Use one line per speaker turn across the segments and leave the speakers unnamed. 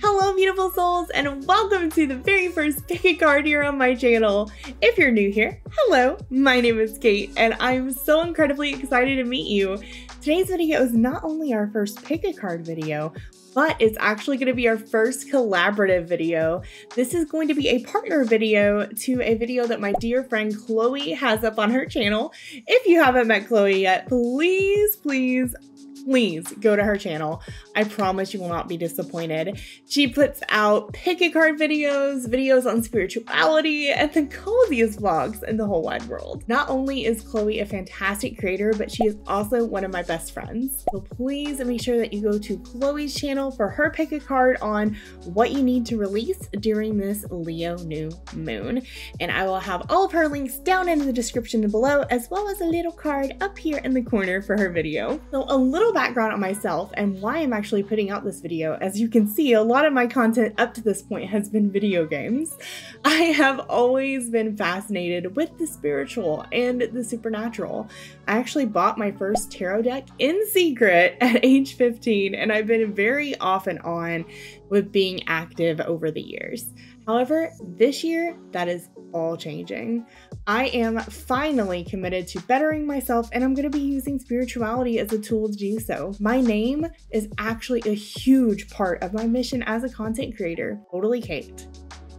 Hello beautiful souls and welcome to the very first pick a card here on my channel. If you're new here, hello, my name is Kayt and I'm so incredibly excited to meet you. Today's video is not only our first pick a card video, but it's actually going to be our first collaborative video. This is going to be a partner video to a video that my dear friend Kloee has up on her channel. If you haven't met Kloee yet, please, please please go to her channel. I promise you will not be disappointed. She puts out pick a card videos, videos on spirituality, and the coziest vlogs in the whole wide world. Not only is Kloee a fantastic creator, but she is also one of my best friends. So please make sure that you go to Kloee's channel for her pick a card on what you need to release during this Leo new moon. And I will have all of her links down in the description below, as well as a little card up here in the corner for her video. So a little background on myself and why I'm actually putting out this video. As you can see, a lot of my content up to this point has been video games. I have always been fascinated with the spiritual and the supernatural. I actually bought my first tarot deck in secret at age 15 and I've been very off and on with being active over the years. However, this year, that is all changing. I am finally committed to bettering myself, and I'm going to be using spirituality as a tool to do so. My name is actually a huge part of my mission as a content creator, Totally Kayt.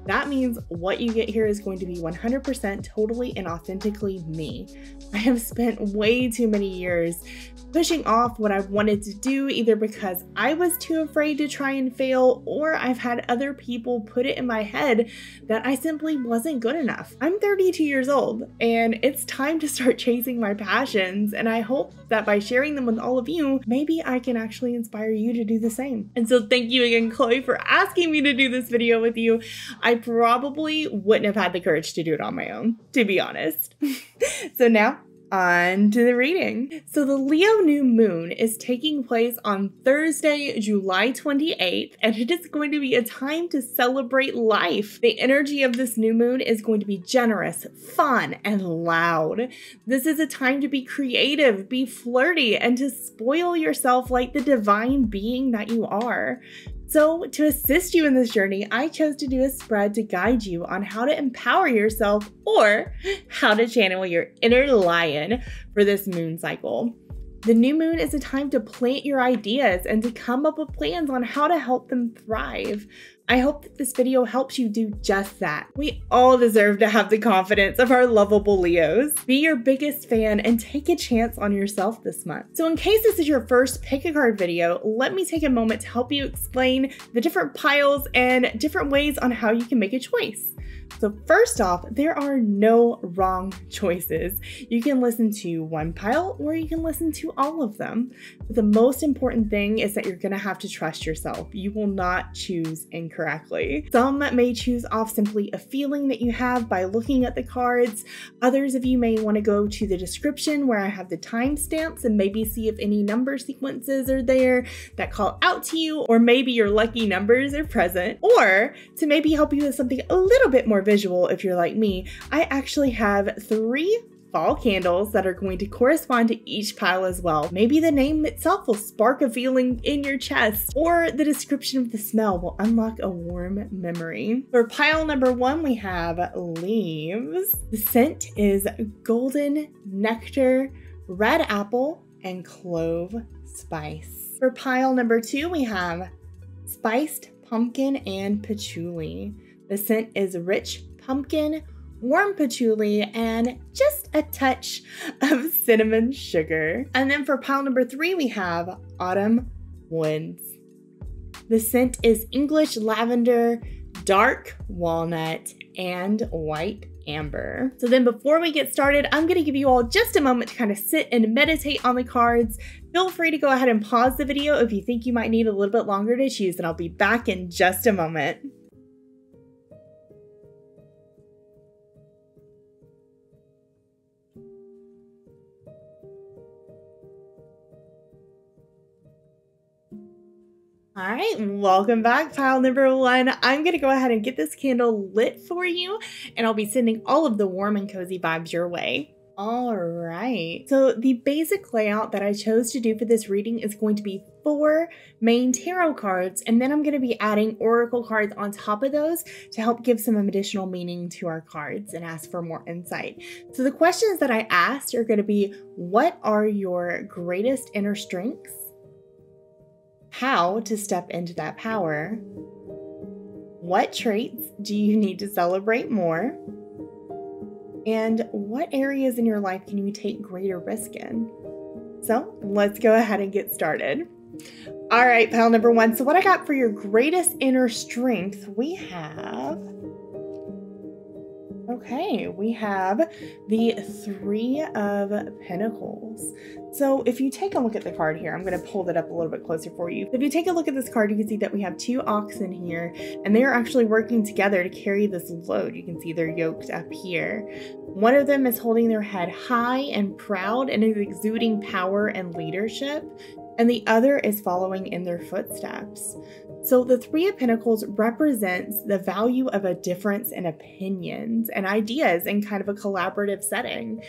That means what you get here is going to be 100% totally and authentically me. I have spent way too many years pushing off what I wanted to do either because I was too afraid to try and fail or I've had other people put it in my head that I simply wasn't good enough. I'm 32 years old and it's time to start chasing my passions and I hope that by sharing them with all of you, maybe I can actually inspire you to do the same. And so thank you again, Kloee, for asking me to do this video with you. I probably wouldn't have had the courage to do it on my own, to be honest. so now on to the reading. So, the Leo new moon is taking place on Thursday, July 28th, and it is going to be a time to celebrate life. The energy of this new moon is going to be generous, fun, and loud. This is a time to be creative, be flirty, and to spoil yourself like the divine being that you are. So, to assist you in this journey, I chose to do a spread to guide you on how to empower yourself or how to channel your inner lion for this moon cycle. The new moon is a time to plant your ideas and to come up with plans on how to help them thrive. I hope that this video helps you do just that. We all deserve to have the confidence of our lovable Leos. Be your biggest fan and take a chance on yourself this month. So in case this is your first pick a card video, let me take a moment to help you explain the different piles and different ways on how you can make a choice. So, first off, there are no wrong choices. You can listen to one pile or you can listen to all of them. But the most important thing is that you're going to have to trust yourself. You will not choose incorrectly. Some may choose off simply a feeling that you have by looking at the cards. Others of you may want to go to the description where I have the timestamps and maybe see if any number sequences are there that call out to you, or maybe your lucky numbers are present, or to maybe help you with something a little bit more visual if you're like me, I actually have three fall candles that are going to correspond to each pile as well. Maybe the name itself will spark a feeling in your chest, or the description of the smell will unlock a warm memory. For pile number one, we have leaves. The scent is golden nectar, red apple, and clove spice. For pile number two, we have spiced pumpkin and patchouli. The scent is rich pumpkin, warm patchouli, and just a touch of cinnamon sugar. And then for pile number three, we have autumn woods. The scent is English lavender, dark walnut, and white amber. So then before we get started, I'm gonna give you all just a moment to kind of sit and meditate on the cards. Feel free to go ahead and pause the video if you think you might need a little bit longer to choose, and I'll be back in just a moment. All right, welcome back, pile number one. I'm gonna go ahead and get this candle lit for you, and I'll be sending all of the warm and cozy vibes your way. All right, so the basic layout that I chose to do for this reading is going to be four main tarot cards, and then I'm going to be adding oracle cards on top of those to help give some additional meaning to our cards and ask for more insight. So the questions that I asked are going to be, what are your greatest inner strengths? How to step into that power. What traits do you need to celebrate more? And what areas in your life can you take greater risk in? So let's go ahead and get started. All right, pile number one. So, what I got for your greatest inner strength, we have Okay, we have the Three of Pentacles. So if you take a look at the card here, I'm going to pull that up a little bit closer for you. If you take a look at this card, you can see that we have two oxen here, and they are actually working together to carry this load. You can see they're yoked up here. One of them is holding their head high and proud and is exuding power and leadership, and the other is following in their footsteps. So the Three of Pentacles represents the value of a difference in opinions and ideas in kind of a collaborative setting.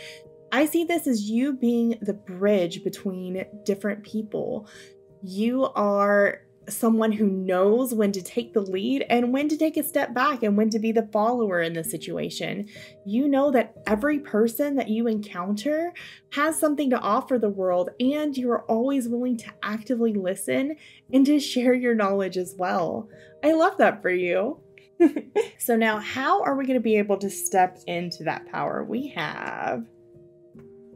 I see this as you being the bridge between different people. You are someone who knows when to take the lead and when to take a step back and when to be the follower in the situation. You know that every person that you encounter has something to offer the world, and you are always willing to actively listen and to share your knowledge as well. I love that for you. so, now how are we going to be able to step into that power? We have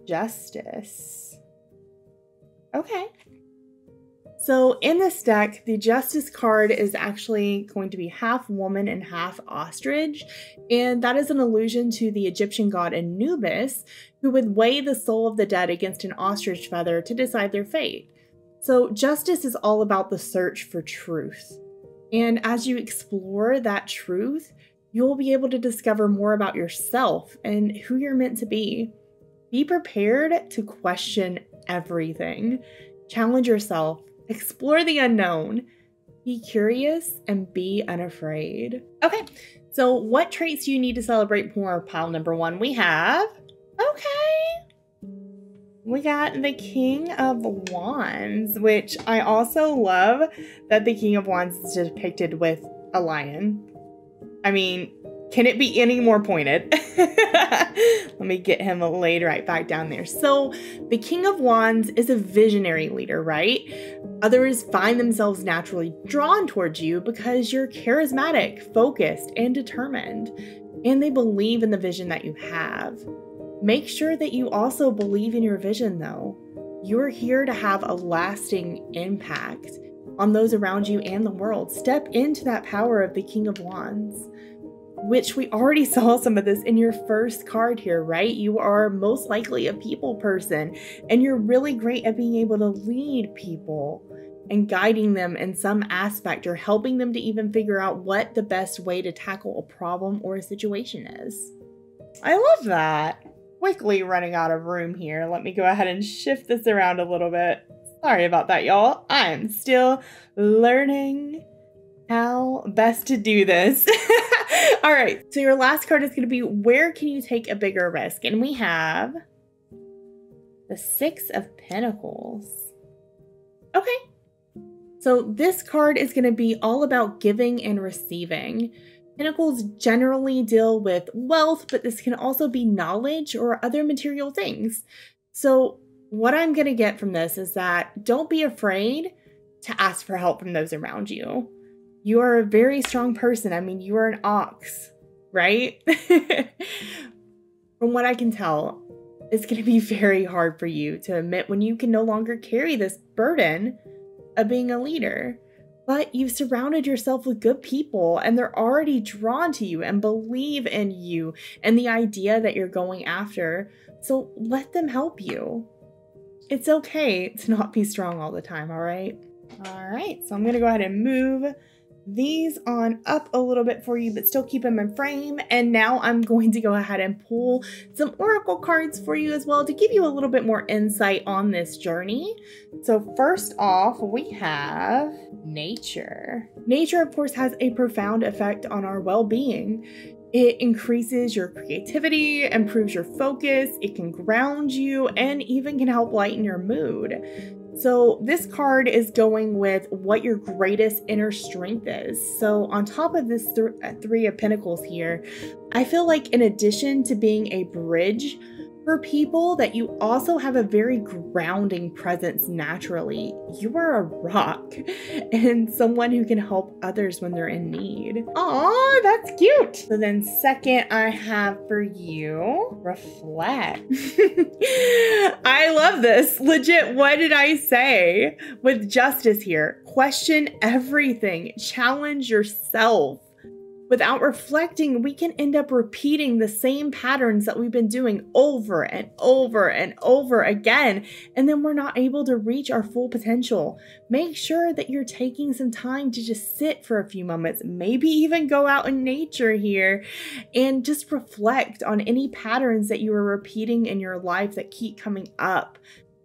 justice. Okay. So in this deck, the Justice card is actually going to be half woman and half ostrich, and that is an allusion to the Egyptian god Anubis, who would weigh the soul of the dead against an ostrich feather to decide their fate. So justice is all about the search for truth. And as you explore that truth, you'll be able to discover more about yourself and who you're meant to be. Be prepared to question everything. Challenge yourself Explore the unknown. Be curious and be unafraid. Okay, so what traits do you need to celebrate more? Pile number one, we have. Okay. We got the King of Wands, which I also love that the King of Wands is depicted with a lion. I mean, can it be any more pointed? Let me get him laid right back down there. So, the King of Wands is a visionary leader, right? Others find themselves naturally drawn towards you because you're charismatic, focused, and determined, and they believe in the vision that you have. Make sure that you also believe in your vision, though. You're here to have a lasting impact on those around you and the world. Step into that power of the King of Wands which we already saw some of this in your first card here, right? You are most likely a people person and you're really great at being able to lead people and guiding them in some aspect or helping them to even figure out what the best way to tackle a problem or a situation is. I love that. Quickly running out of room here. Let me go ahead and shift this around a little bit. Sorry about that, y'all. I'm still learning how best to do this. All right, so your last card is going to be where can you take a bigger risk? And we have the Six of Pentacles. Okay. So this card is going to be all about giving and receiving. Pentacles generally deal with wealth, but this can also be knowledge or other material things. So what I'm going to get from this is that don't be afraid to ask for help from those around you you are a very strong person. I mean, you are an ox, right? From what I can tell, it's going to be very hard for you to admit when you can no longer carry this burden of being a leader. But you've surrounded yourself with good people and they're already drawn to you and believe in you and the idea that you're going after. So let them help you. It's okay to not be strong all the time, all right? All right, so I'm to go ahead and move these on up a little bit for you, but still keep them in frame. And now I'm going to go ahead and pull some oracle cards for you as well to give you a little bit more insight on this journey. So first off, we have nature. Nature, of course, has a profound effect on our well-being. It increases your creativity, improves your focus, it can ground you, and even can help lighten your mood. So, this card is going with what your greatest inner strength is. So, on top of this th- uh, Three of Pentacles here, I feel like in addition to being a bridge for people that you also have a very grounding presence naturally. You are a rock and someone who can help others when they're in need. Aw, that's cute. So then second I have for you, reflect. I love this. Legit, what did I say? With justice here, question everything, challenge yourself without reflecting, we can end up repeating the same patterns that we've been doing over and over and over again, and then we're not able to reach our full potential. Make sure that you're taking some time to just sit for a few moments, maybe even go out in nature here and just reflect on any patterns that you are repeating in your life that keep coming up.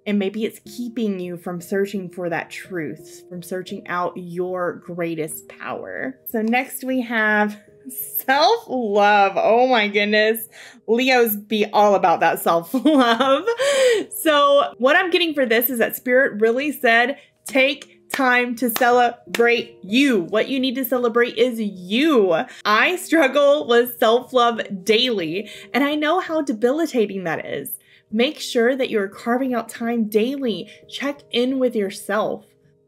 And maybe it's keeping you from searching for that truth, from searching out your greatest power. So, next we have self love. Oh my goodness. Leos be all about that self love. so, what I'm getting for this is that Spirit really said, take time to celebrate you. What you need to celebrate is you. I struggle with self love daily, and I know how debilitating that is. Make sure that you're carving out time daily. Check in with yourself.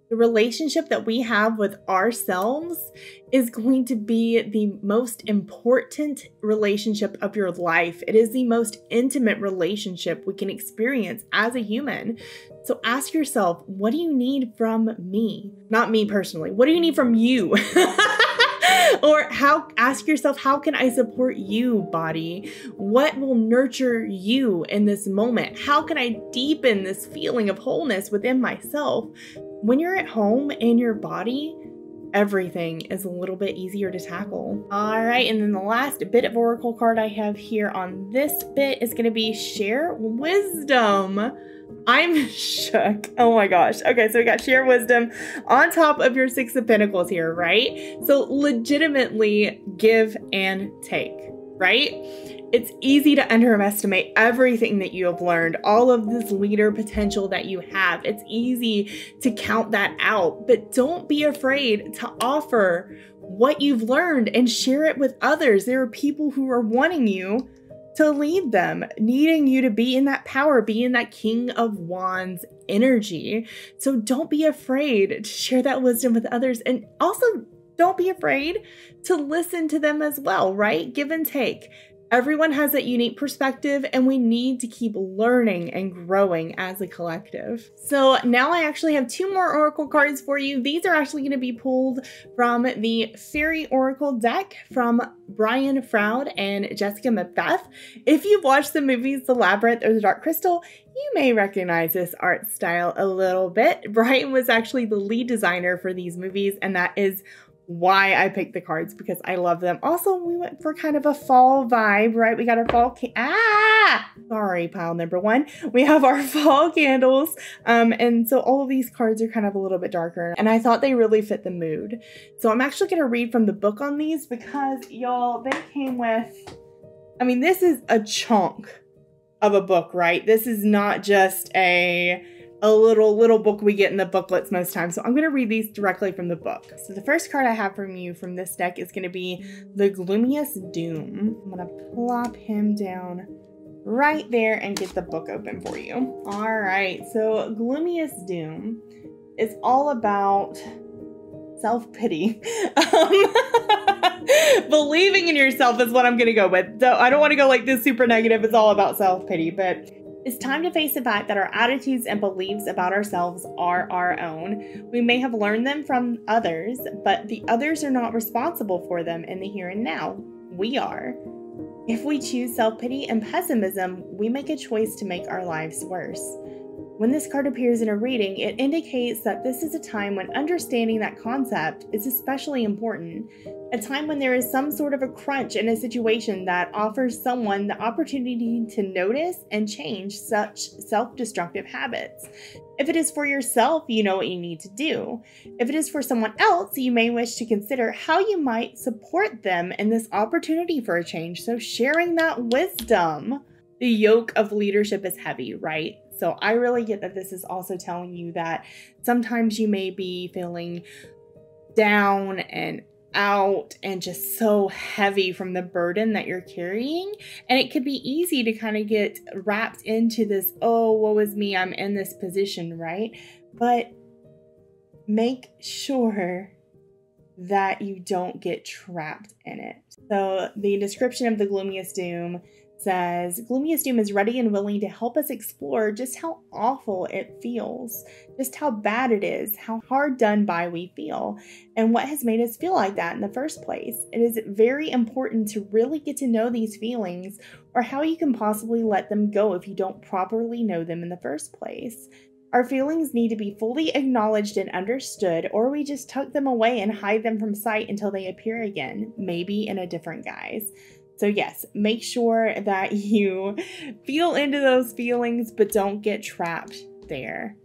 The relationship that we have with ourselves is going to be the most important relationship of your life. It is the most intimate relationship we can experience as a human. So ask yourself, what do you need from me? Not me personally. What do you need from you? or how ask yourself how can i support you body? What will nurture you in this moment? How can i deepen this feeling of wholeness within myself? When you're at home in your body everything is a little bit easier to tackle. All right, and then the last bit of oracle card I have here on this bit is going to be share wisdom. I'm shook. Oh my gosh. Okay, so we got share wisdom on top of your six of pentacles here, right? So legitimately give and take, right? It's easy to underestimate everything that you have learned, all of this leader potential that you have. It's easy to count that out, but don't be afraid to offer what you've learned and share it with others. There are people who are wanting you to lead them, needing you to be in that power, be in that King of Wands energy. So don't be afraid to share that wisdom with others. And also, don't be afraid to listen to them as well, right? Give and take. Everyone has that unique perspective, and we need to keep learning and growing as a collective. So now I actually have two more Oracle cards for you. These are actually going to be pulled from the Fairy Oracle deck from Brian Froud and Jessica Macbeth. If you've watched the movies The Labyrinth or The Dark Crystal, you may recognize this art style a little bit. Brian was actually the lead designer for these movies, and that is why I picked the cards because I love them. Also, we went for kind of a fall vibe, right? We got our fall ah sorry, pile number one. We have our fall candles. Um, and so all of these cards are kind of a little bit darker. And I thought they really fit the mood. So I'm actually gonna read from the book on these because y'all, they came with I mean, this is a chunk of a book, right? This is not just a a little little book we get in the booklets most times. So I'm going to read these directly from the book. So the first card I have from you from this deck is going to be the Gloomiest Doom. I'm going to plop him down right there and get the book open for you. All right. So Gloomiest Doom is all about self-pity. Um, believing in yourself is what I'm going to go with. So I don't want to go like this super negative. It's all about self-pity, but it's time to face the fact that our attitudes and beliefs about ourselves are our own. We may have learned them from others, but the others are not responsible for them in the here and now. We are. If we choose self pity and pessimism, we make a choice to make our lives worse. When this card appears in a reading, it indicates that this is a time when understanding that concept is especially important. A time when there is some sort of a crunch in a situation that offers someone the opportunity to notice and change such self destructive habits. If it is for yourself, you know what you need to do. If it is for someone else, you may wish to consider how you might support them in this opportunity for a change. So, sharing that wisdom. The yoke of leadership is heavy, right? So I really get that this is also telling you that sometimes you may be feeling down and out and just so heavy from the burden that you're carrying. And it could be easy to kind of get wrapped into this, oh, woe is me, I'm in this position, right? But make sure that you don't get trapped in it. So, the description of the gloomiest doom says Gloomiest Doom is ready and willing to help us explore just how awful it feels, just how bad it is, how hard done by we feel, and what has made us feel like that in the first place. It is very important to really get to know these feelings or how you can possibly let them go if you don't properly know them in the first place. Our feelings need to be fully acknowledged and understood, or we just tuck them away and hide them from sight until they appear again, maybe in a different guise. So, yes, make sure that you feel into those feelings, but don't get trapped there.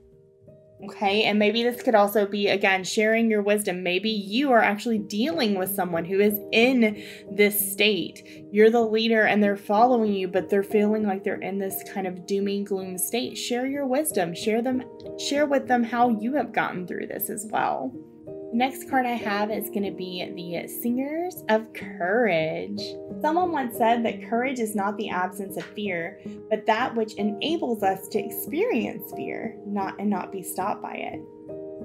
Okay, and maybe this could also be again sharing your wisdom. Maybe you are actually dealing with someone who is in this state. You're the leader and they're following you, but they're feeling like they're in this kind of dooming gloom state. Share your wisdom. Share them share with them how you have gotten through this as well. Next card I have is going to be the Singers of Courage. Someone once said that courage is not the absence of fear, but that which enables us to experience fear, not and not be stopped by it.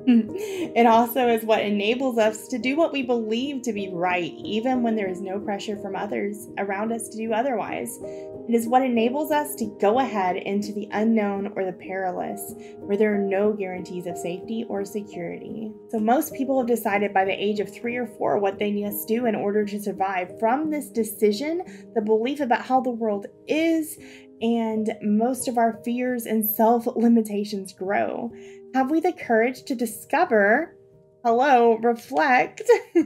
it also is what enables us to do what we believe to be right, even when there is no pressure from others around us to do otherwise. It is what enables us to go ahead into the unknown or the perilous, where there are no guarantees of safety or security. So, most people have decided by the age of three or four what they must do in order to survive. From this decision, the belief about how the world is, and most of our fears and self limitations grow. Have we the courage to discover, hello, reflect,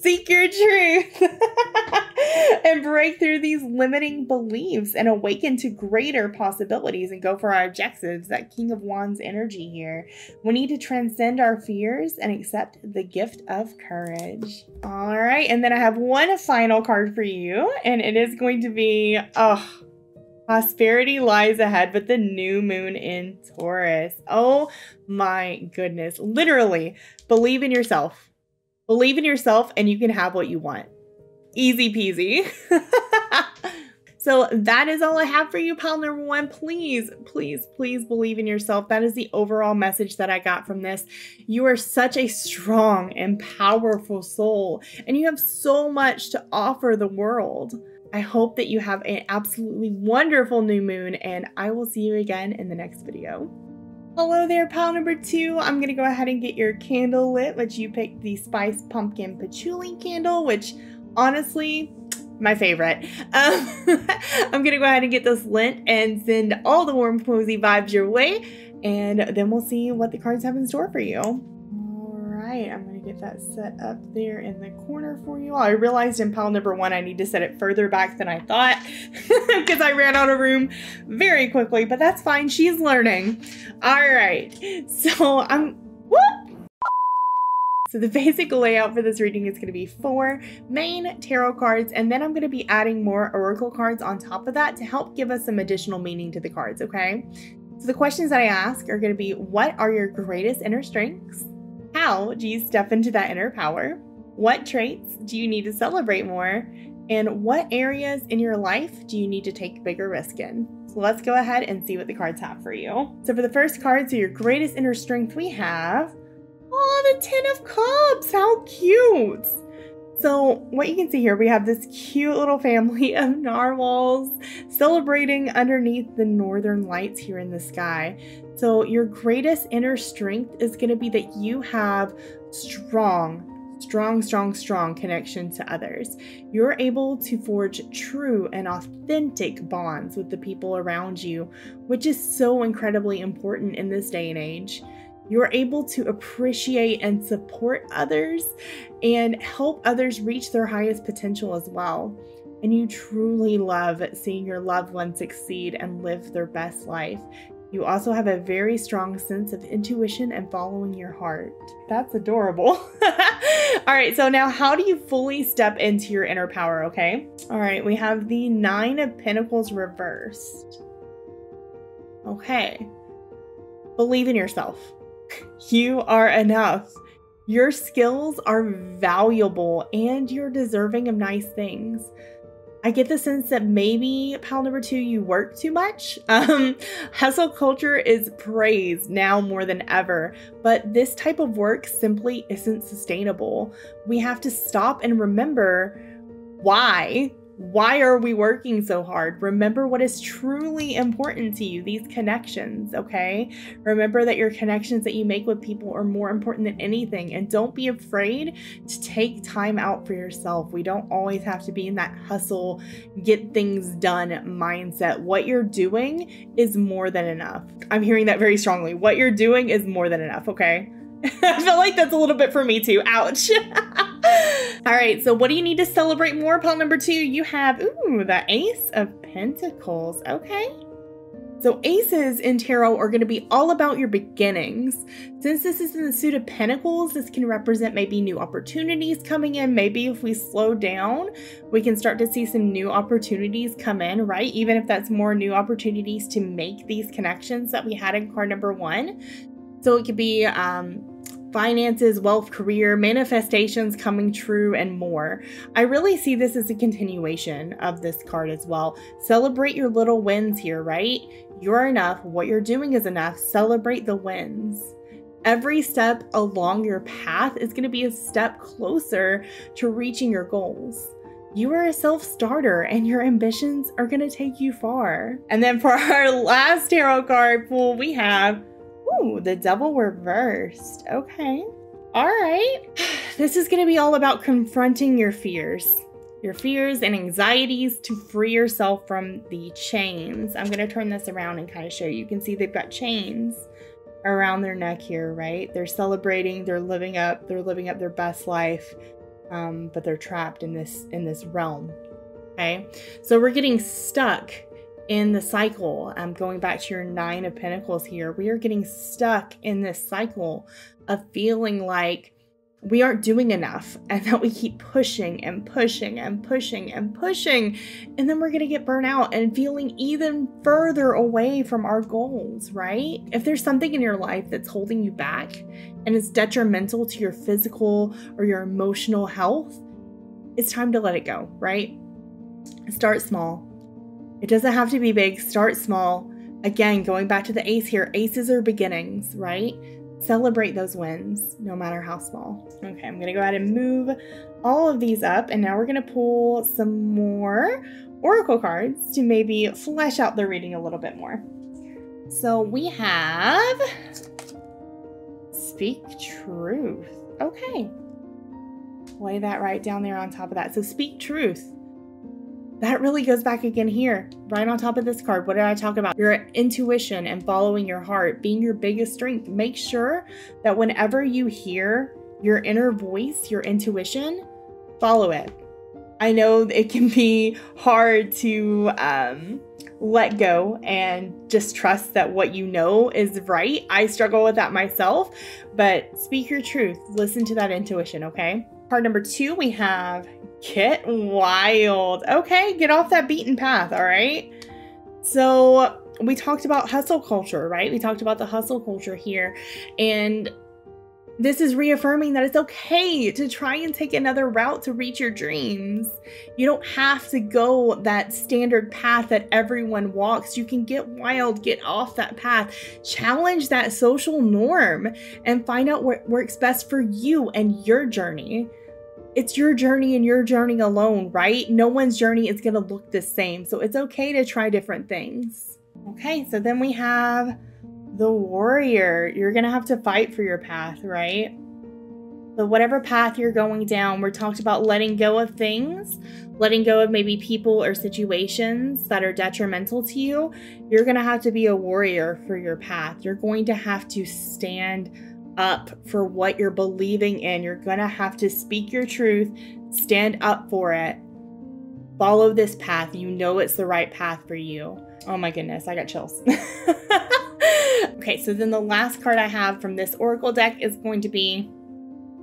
seek your truth, and break through these limiting beliefs and awaken to greater possibilities and go for our objectives? That King of Wands energy here. We need to transcend our fears and accept the gift of courage. All right, and then I have one final card for you, and it is going to be, oh, Prosperity lies ahead with the new moon in Taurus. Oh my goodness. Literally, believe in yourself. Believe in yourself and you can have what you want. Easy peasy. so that is all I have for you, pal number one. Please, please, please believe in yourself. That is the overall message that I got from this. You are such a strong and powerful soul, and you have so much to offer the world. I hope that you have an absolutely wonderful new moon, and I will see you again in the next video. Hello there, pal number two. I'm to go ahead and get your candle lit, which you picked the Spice Pumpkin Patchouli candle, which honestly, my favorite. Um, I'm to go ahead and get this lit and send all the warm, cozy vibes your way, and then we'll see what the cards have in store for you right, I'm going to get that set up there in the corner for you all. I realized in pile number one I need to set it further back than I thought because I ran out of room very quickly, but that's fine. She's learning. All right, so I'm... Whoop! So the basic layout for this reading is going to be four main tarot cards, and then I'm going to be adding more oracle cards on top of that to help give us some additional meaning to the cards, okay? So the questions that I ask are going to be, what are your greatest inner strengths? How do you step into that inner power? What traits do you need to celebrate more? And what areas in your life do you need to take bigger risk in? So let's go ahead and see what the cards have for you. So for the first card, so your greatest inner strength we have, oh, the Ten of Cups, how cute. So what you can see here, we have this cute little family of narwhals celebrating underneath the northern lights here in the sky. So your greatest inner strength is going to be that you have strong, strong, strong, strong connection to others. You're able to forge true and authentic bonds with the people around you, which is so incredibly important in this day and age. You're able to appreciate and support others and help others reach their highest potential as well. And you truly love seeing your loved ones succeed and live their best life. You also have a very strong sense of intuition and following your heart. That's adorable. All right, so now how do you fully step into your inner power, okay? All right, we have the Nine of Pentacles reversed. Okay. Believe in yourself. You are enough. Your skills are valuable and you're deserving of nice things. I get the sense that maybe pile number two, you work too much. Um, hustle culture is praised now more than ever, but this type of work simply isn't sustainable. We have to stop and remember why why are we working so hard? Remember what is truly important to you, these connections, okay? Remember that your connections that you make with people are more important than anything. And don't be afraid to take time out for yourself. We don't always have to be in that hustle, get things done mindset. What you're doing is more than enough. I'm hearing that very strongly. What you're doing is more than enough, okay? I feel like that's a little bit for me too. Ouch. All right, so what do you need to celebrate more? Pile number two, you have, ooh, the Ace of Pentacles. Okay. So aces in tarot are going to be all about your beginnings. Since this is in the suit of pentacles, this can represent maybe new opportunities coming in. Maybe if we slow down, we can start to see some new opportunities come in, right? Even if that's more new opportunities to make these connections that we had in card number one. So it could be um, finances, wealth, career, manifestations coming true, and more. I really see this as a continuation of this card as well. Celebrate your little wins here, right? You're enough. What you're doing is enough. Celebrate the wins. Every step along your path is going to be a step closer to reaching your goals. You are a self starter and your ambitions are going to take you far. And then for our last tarot card pool, we have Ooh, the devil reversed. Okay. All right. This is going to be all about confronting your fears, your fears and anxieties to free yourself from the chains. I'm going to turn this around and kind of show you. You can see they've got chains around their neck here, right? They're celebrating, they're living up, they're living up their best life, um, but they're trapped in this in this realm. Okay, so we're getting stuck in the cycle. Um, going back to your Nine of Pentacles here, we are getting stuck in this cycle of feeling like we aren't doing enough and that we keep pushing and pushing and pushing and pushing. And then we're going to get burnt out and feeling even further away from our goals, right? If there's something in your life that's holding you back and it's detrimental to your physical or your emotional health, it's time to let it go, right? Start small it doesn't have to be big, start small. Again, going back to the ace here, aces are beginnings, right? Celebrate those wins, no matter how small. Okay, I'm gonna go ahead and move all of these up, and now we're gonna pull some more oracle cards to maybe flesh out the reading a little bit more. So we have Speak Truth. Okay. Lay that right down there on top of that. So speak truth that really goes back again here, right on top of this card. What did I talk about? Your intuition and following your heart being your biggest strength. Make sure that whenever you hear your inner voice, your intuition, follow it. I know it can be hard to um, let go and just trust that what you know is right. I struggle with that myself, but speak your truth. Listen to that intuition, okay? Card number two, we have Get Wild. Okay, get off that beaten path, all right? So we talked about hustle culture, right? We talked about the hustle culture here. And this is reaffirming that it's okay to try and take another route to reach your dreams. You don't have to go that standard path that everyone walks. You can get wild, get off that path, challenge that social norm, and find out what works best for you and your journey it's your journey and your journey alone, right? No one's journey is going to look the same. So it's okay to try different things. Okay, so then we have the warrior. You're going to have to fight for your path, right? So, whatever path you're going down, we're talked about letting go of things, letting go of maybe people or situations that are detrimental to you. You're going to have to be a warrior for your path. You're going to have to stand up for what you're believing in. You're going to have to speak your truth, stand up for it. Follow this path. You know it's the right path for you. Oh my goodness, I got chills. okay, so then the last card I have from this Oracle deck is going to be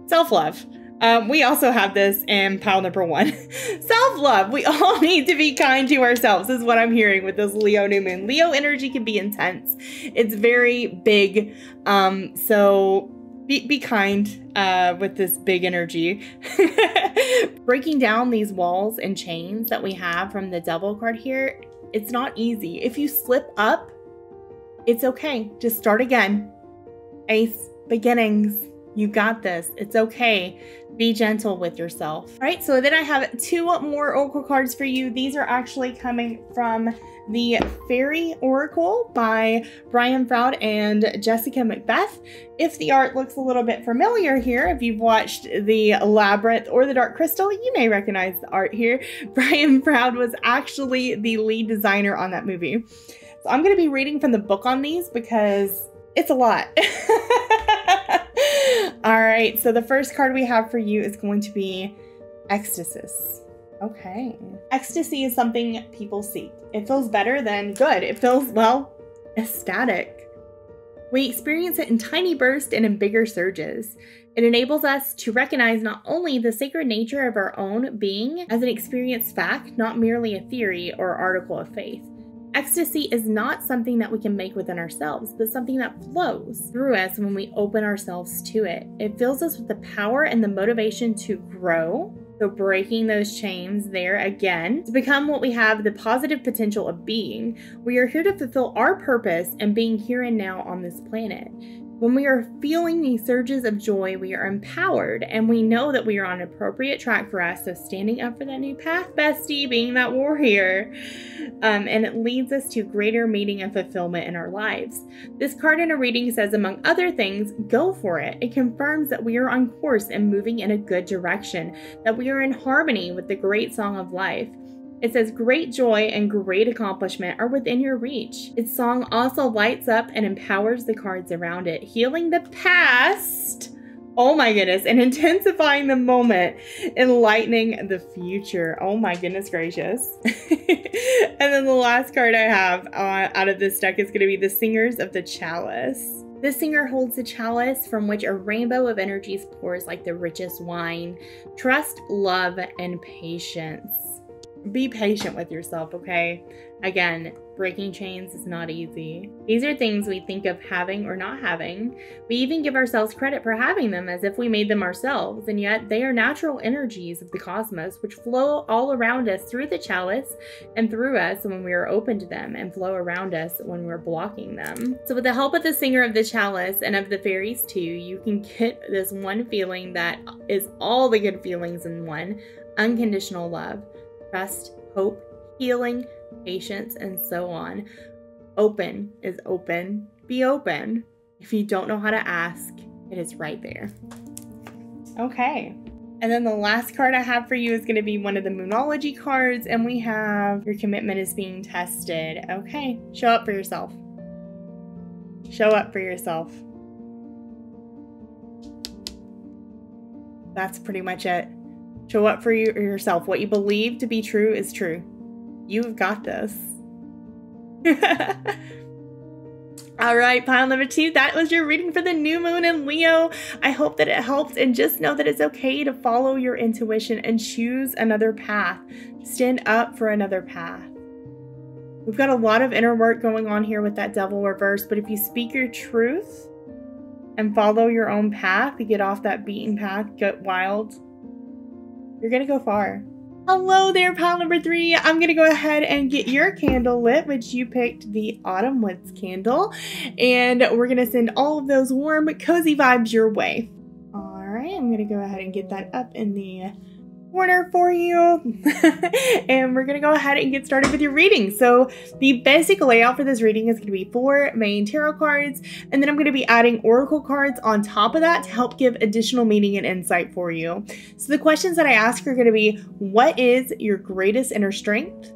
self love. Um, we also have this in pile number one. Self love. We all need to be kind to ourselves, is what I'm hearing with this Leo new moon. Leo energy can be intense, it's very big. Um, so be, be kind uh, with this big energy. Breaking down these walls and chains that we have from the devil card here, it's not easy. If you slip up, it's okay. Just start again. Ace, beginnings. You got this. It's okay. Be gentle with yourself. All right, so then I have two more Oracle cards for you. These are actually coming from the Fairy Oracle by Brian Froud and Jessica Macbeth. If the art looks a little bit familiar here, if you've watched the Labyrinth or the Dark Crystal, you may recognize the art here. Brian Froud was actually the lead designer on that movie. So I'm going to be reading from the book on these because it's a lot. All right, so the first card we have for you is going to be Ecstasy. Okay. Ecstasy is something people seek. It feels better than good. It feels, well, ecstatic. We experience it in tiny bursts and in bigger surges. It enables us to recognize not only the sacred nature of our own being as an experienced fact, not merely a theory or article of faith, Ecstasy is not something that we can make within ourselves, but something that flows through us when we open ourselves to it. It fills us with the power and the motivation to grow. So, breaking those chains there again to become what we have the positive potential of being. We are here to fulfill our purpose and being here and now on this planet. When we are feeling these surges of joy, we are empowered and we know that we are on an appropriate track for us. So, standing up for that new path, bestie, being that warrior. Um, and it leads us to greater meaning and fulfillment in our lives. This card in a reading says, among other things, go for it. It confirms that we are on course and moving in a good direction, that we are in harmony with the great song of life. It says, Great joy and great accomplishment are within your reach. Its song also lights up and empowers the cards around it, healing the past. Oh my goodness, and intensifying the moment, enlightening the future. Oh my goodness gracious. and then the last card I have uh, out of this deck is going to be the Singers of the Chalice. The singer holds a chalice from which a rainbow of energies pours like the richest wine. Trust, love, and patience be patient with yourself, okay? Again, breaking chains is not easy. These are things we think of having or not having. We even give ourselves credit for having them as if we made them ourselves, and yet they are natural energies of the cosmos which flow all around us through the chalice and through us when we are open to them, and flow around us when we're blocking them. So, with the help of the singer of the chalice and of the fairies too, you can get this one feeling that is all the good feelings in one unconditional love trust, hope, healing, patience, and so on. Open is open. Be open. If you don't know how to ask, it is right there. Okay. And then the last card I have for you is going to be one of the Moonology cards, and we have your commitment is being tested. Okay, show up for yourself. Show up for yourself. That's pretty much it. Show up for you yourself. What you believe to be true is true. You've got this. All right, pile number two, that was your reading for the new moon in Leo. I hope that it helped and just know that it's okay to follow your intuition and choose another path. Stand up for another path. We've got a lot of inner work going on here with that devil reverse, but if you speak your truth and follow your own path, you get off that beaten path, get wild, you're gonna go far. Hello there, pile number three. I'm gonna go ahead and get your candle lit, which you picked the Autumn Woods candle. And we're gonna send all of those warm, cozy vibes your way. All right, I'm gonna go ahead and get that up in the corner for you. and we're to go ahead and get started with your reading. So, the basic layout for this reading is to be four main tarot cards, and then I'm to be adding oracle cards on top of that to help give additional meaning and insight for you. So, the questions that I ask are to be What is your greatest inner strength?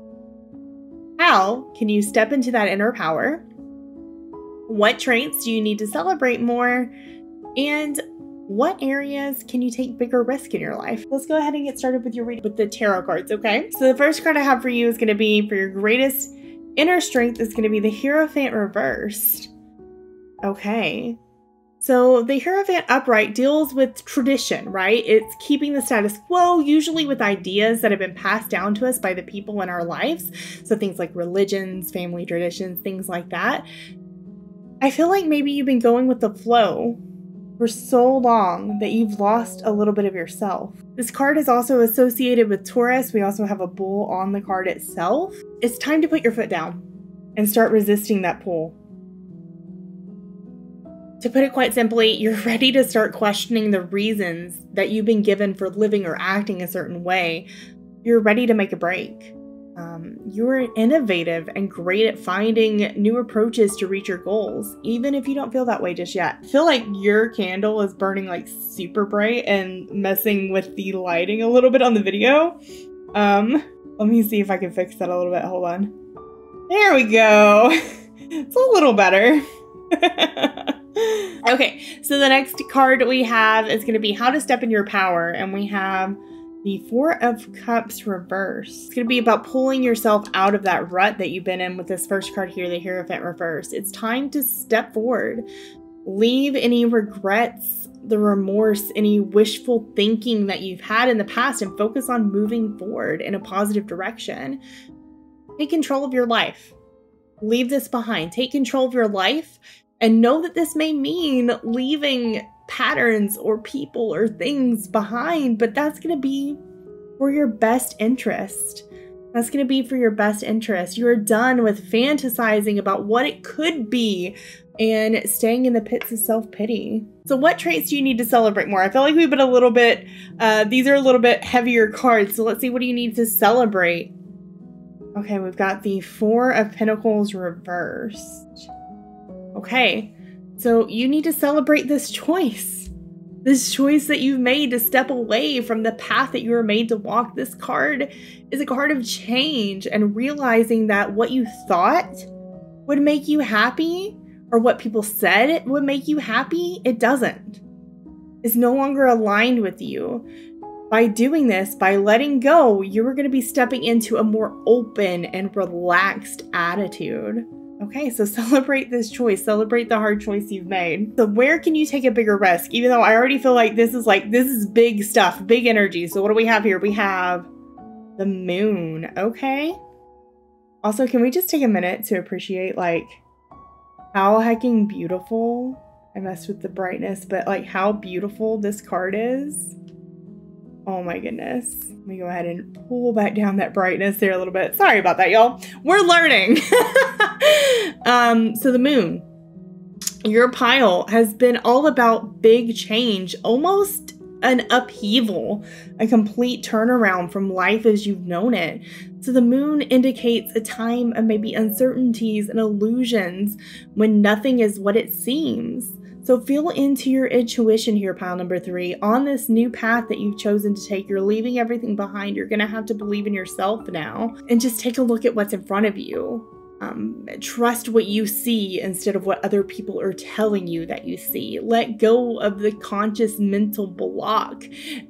How can you step into that inner power? What traits do you need to celebrate more? And what areas can you take bigger risk in your life? Let's go ahead and get started with your reading with the tarot cards, okay? So the first card I have for you is going to be for your greatest inner strength is going to be the Hierophant reversed. Okay. So the Hierophant upright deals with tradition, right? It's keeping the status quo, usually with ideas that have been passed down to us by the people in our lives. So things like religions, family traditions, things like that. I feel like maybe you've been going with the flow for so long that you've lost a little bit of yourself. This card is also associated with Taurus. We also have a bull on the card itself. It's time to put your foot down and start resisting that pull. To put it quite simply, you're ready to start questioning the reasons that you've been given for living or acting a certain way. You're ready to make a break. Um, you're innovative and great at finding new approaches to reach your goals, even if you don't feel that way just yet. Feel like your candle is burning like super bright and messing with the lighting a little bit on the video. Um, let me see if I can fix that a little bit. Hold on. There we go. it's a little better. okay, so the next card we have is going to be How to Step in Your Power, and we have the Four of Cups reverse. It's going to be about pulling yourself out of that rut that you've been in with this first card here, the Hierophant reverse. It's time to step forward. Leave any regrets, the remorse, any wishful thinking that you've had in the past and focus on moving forward in a positive direction. Take control of your life. Leave this behind. Take control of your life and know that this may mean leaving patterns or people or things behind, but that's going to be for your best interest. That's going to be for your best interest. You're done with fantasizing about what it could be and staying in the pits of self pity. So, what traits do you need to celebrate more? I feel like we've been a little bit, uh, these are a little bit heavier cards. So, let's see what do you need to celebrate? Okay, we've got the Four of Pentacles reversed. Okay, so you need to celebrate this choice. This choice that you've made to step away from the path that you were made to walk. This card is a card of change and realizing that what you thought would make you happy or what people said would make you happy, it doesn't. It's no longer aligned with you. By doing this, by letting go, you are going to be stepping into a more open and relaxed attitude. Okay, so celebrate this choice. Celebrate the hard choice you've made. So where can you take a bigger risk? Even though I already feel like this is like, this is big stuff, big energy. So what do we have here? We have the moon. Okay. Also, can we just take a minute to appreciate like how hecking beautiful I messed with the brightness, but like how beautiful this card is. Oh my goodness. Let me go ahead and pull back down that brightness there a little bit. Sorry about that, y'all. We're learning. um, so the moon. Your pile has been all about big change, almost an upheaval, a complete turnaround from life as you've known it. So the moon indicates a time of maybe uncertainties and illusions when nothing is what it seems. So feel into your intuition here, pile number three. On this new path that you've chosen to take, you're leaving everything behind. You're going to have to believe in yourself now and just take a look at what's in front of you. Um, trust what you see instead of what other people are telling you that you see. Let go of the conscious mental block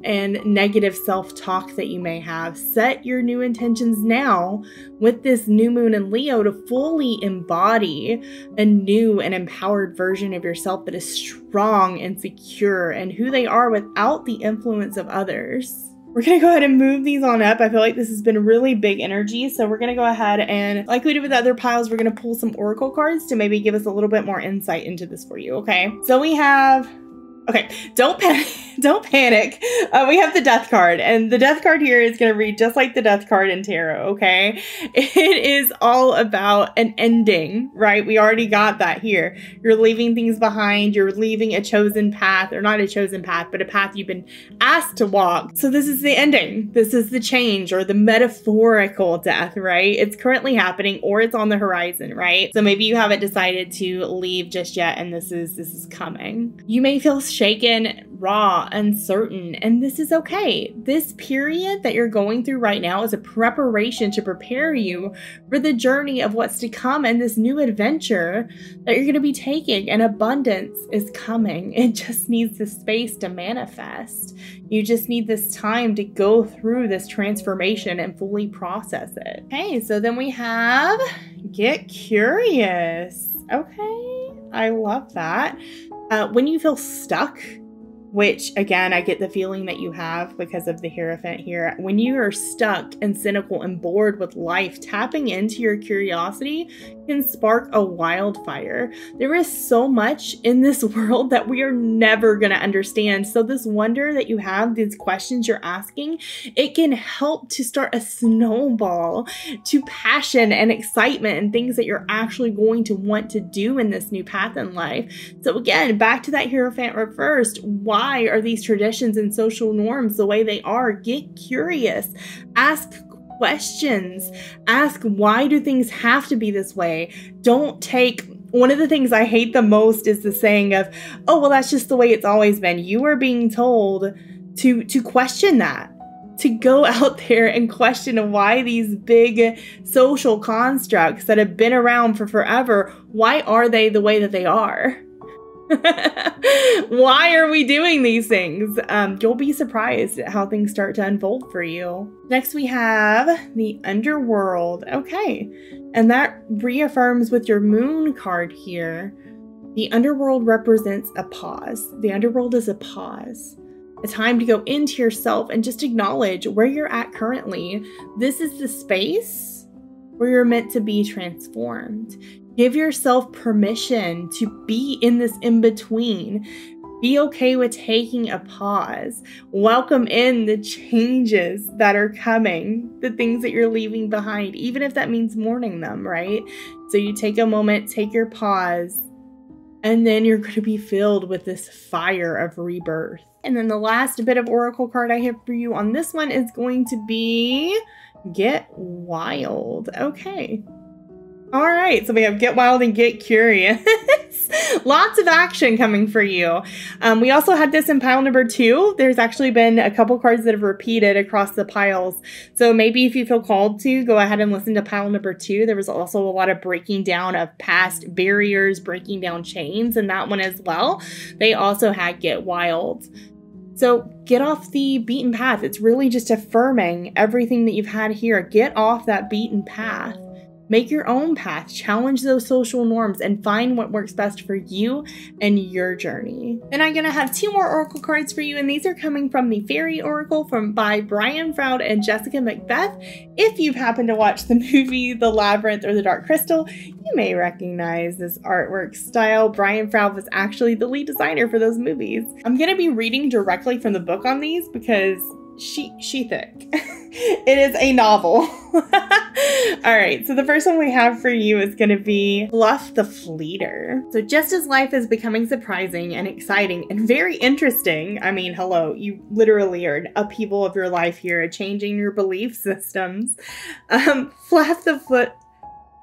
and negative self talk that you may have. Set your new intentions now with this new moon in Leo to fully embody a new and empowered version of yourself that is strong and secure and who they are without the influence of others. We're gonna go ahead and move these on up. I feel like this has been really big energy. So we're gonna go ahead and like we did with other piles, we're gonna pull some oracle cards to maybe give us a little bit more insight into this for you, okay? So we have Okay, don't panic. Don't panic. Uh, we have the death card, and the death card here is going to read just like the death card in tarot. Okay, it is all about an ending, right? We already got that here. You're leaving things behind. You're leaving a chosen path, or not a chosen path, but a path you've been asked to walk. So this is the ending. This is the change, or the metaphorical death, right? It's currently happening, or it's on the horizon, right? So maybe you haven't decided to leave just yet, and this is this is coming. You may feel shaken, raw, uncertain, and this is okay. This period that you're going through right now is a preparation to prepare you for the journey of what's to come and this new adventure that you're going to be taking. And abundance is coming. It just needs the space to manifest. You just need this time to go through this transformation and fully process it. Okay, so then we have get curious. Okay, I love that. Uh, when you feel stuck, which again, I get the feeling that you have because of the Hierophant here. When you are stuck and cynical and bored with life, tapping into your curiosity can spark a wildfire. There is so much in this world that we are never going to understand. So, this wonder that you have, these questions you're asking, it can help to start a snowball to passion and excitement and things that you're actually going to want to do in this new path in life. So, again, back to that Hierophant reversed. Why why are these traditions and social norms the way they are? Get curious. Ask questions. Ask why do things have to be this way? Don't take one of the things I hate the most is the saying of, "Oh, well that's just the way it's always been." You are being told to to question that. To go out there and question why these big social constructs that have been around for forever, why are they the way that they are? Why are we doing these things? Um, you'll be surprised at how things start to unfold for you. Next, we have the underworld. Okay, and that reaffirms with your moon card here. The underworld represents a pause. The underworld is a pause, a time to go into yourself and just acknowledge where you're at currently. This is the space where you're meant to be transformed. Give yourself permission to be in this in between. Be okay with taking a pause. Welcome in the changes that are coming, the things that you're leaving behind, even if that means mourning them, right? So you take a moment, take your pause, and then you're going to be filled with this fire of rebirth. And then the last bit of oracle card I have for you on this one is going to be Get Wild. Okay. All right, so we have Get Wild and Get Curious. Lots of action coming for you. Um, we also had this in pile number two. There's actually been a couple cards that have repeated across the piles. So maybe if you feel called to, go ahead and listen to pile number two. There was also a lot of breaking down of past barriers, breaking down chains in that one as well. They also had Get Wild. So get off the beaten path. It's really just affirming everything that you've had here. Get off that beaten path. Make your own path, challenge those social norms, and find what works best for you and your journey. And I'm gonna have two more oracle cards for you, and these are coming from the Fairy Oracle from by Brian Froud and Jessica Macbeth. If you've happened to watch the movie The Labyrinth or The Dark Crystal, you may recognize this artwork style. Brian Froud was actually the lead designer for those movies. I'm gonna be reading directly from the book on these because she she thick. it is a novel. All right, so the first one we have for you is going to be Fluff the Fleeter. So just as life is becoming surprising and exciting and very interesting, I mean, hello, you literally are an upheaval of your life here, changing your belief systems. Um, Fluff the Foot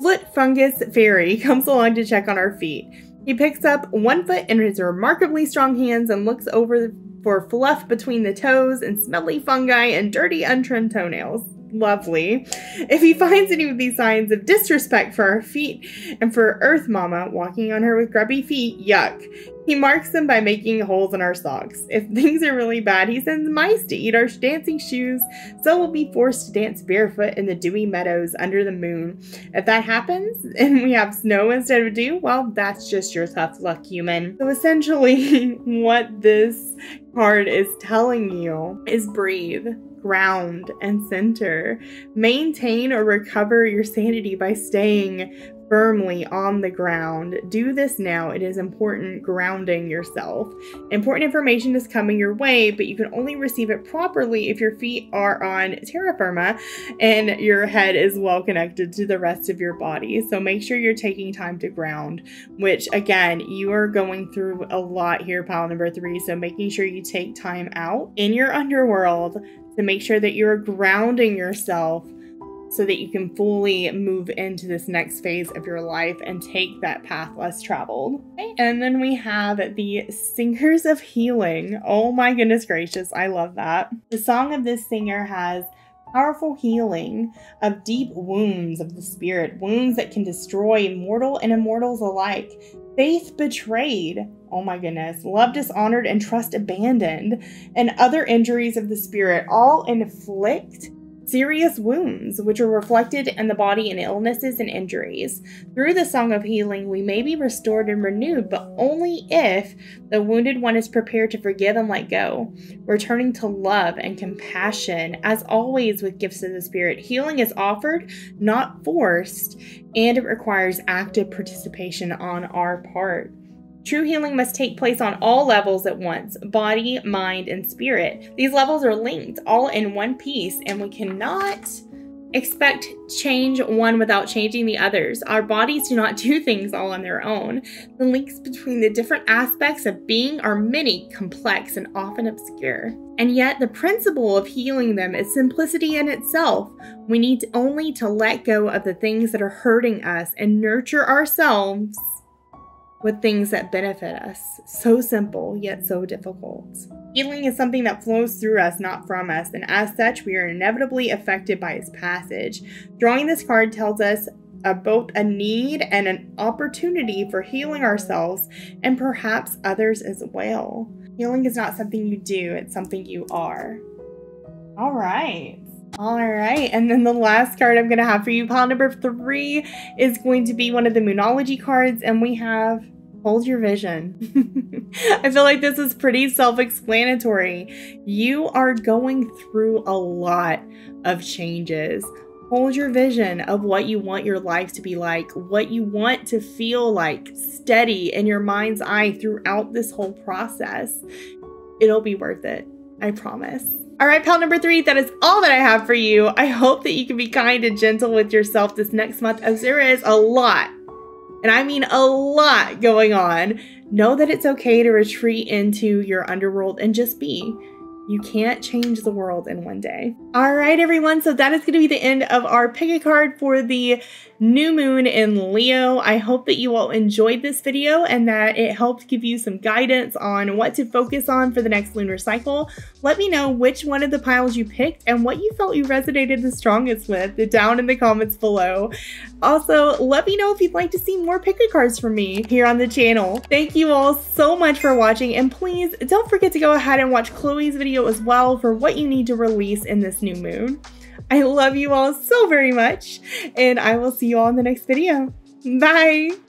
Foot Fungus Fairy comes along to check on our feet. He picks up one foot in his remarkably strong hands and looks over for fluff between the toes and smelly fungi and dirty untrimmed toenails. Lovely. If he finds any of these signs of disrespect for our feet and for Earth Mama walking on her with grubby feet, yuck. He marks them by making holes in our socks. If things are really bad, he sends mice to eat our dancing shoes, so we'll be forced to dance barefoot in the dewy meadows under the moon. If that happens and we have snow instead of dew, well, that's just your tough luck, human. So essentially, what this card is telling you is breathe ground and center. Maintain or recover your sanity by staying firmly on the ground. Do this now. It is important grounding yourself. Important information is coming your way, but you can only receive it properly if your feet are on terra firma and your head is well connected to the rest of your body. So make sure you're taking time to ground, which again, you are going through a lot here, pile number three. So making sure you take time out in your underworld to make sure that you're grounding yourself so that you can fully move into this next phase of your life and take that path less traveled. Okay. And then we have the Singers of Healing. Oh my goodness gracious, I love that. The song of this singer has powerful healing of deep wounds of the spirit, wounds that can destroy mortal and immortals alike. Faith betrayed, oh my goodness, love dishonored and trust abandoned, and other injuries of the spirit all inflict serious wounds, which are reflected in the body in illnesses and injuries. Through the Song of Healing, we may be restored and renewed, but only if the wounded one is prepared to forgive and let go, returning to love and compassion, as always with gifts of the Spirit. Healing is offered, not forced, and it requires active participation on our part. True healing must take place on all levels at once body, mind, and spirit. These levels are linked all in one piece, and we cannot expect change one without changing the others. Our bodies do not do things all on their own. The links between the different aspects of being are many, complex, and often obscure. And yet, the principle of healing them is simplicity in itself. We need only to let go of the things that are hurting us and nurture ourselves with things that benefit us. So simple, yet so difficult. Healing is something that flows through us, not from us, and as such, we are inevitably affected by its passage. Drawing this card tells us of both a need and an opportunity for healing ourselves and perhaps others as well. Healing is not something you do, it's something you are. All right. All right, and then the last card I'm going to have for you, pile number three, is going to be one of the Moonology cards, and we have Hold Your Vision. I feel like this is pretty self explanatory. You are going through a lot of changes. Hold your vision of what you want your life to be like, what you want to feel like, steady in your mind's eye throughout this whole process. It'll be worth it. I promise. All right, pal number three, that is all that I have for you. I hope that you can be kind and gentle with yourself this next month as there is a lot, and I mean a lot going on. Know that it's okay to retreat into your underworld and just be. You can't change the world in one day. All right, everyone. So that is going to be the end of our pick a card for the new moon in Leo. I hope that you all enjoyed this video and that it helped give you some guidance on what to focus on for the next lunar cycle. Let me know which one of the piles you picked and what you felt you resonated the strongest with down in the comments below. Also, let me know if you'd like to see more pick a cards from me here on the channel. Thank you all so much for watching and please don't forget to go ahead and watch Kloee's video as well for what you need to release in this new moon. I love you all so very much, and I will see you all in the next video. Bye!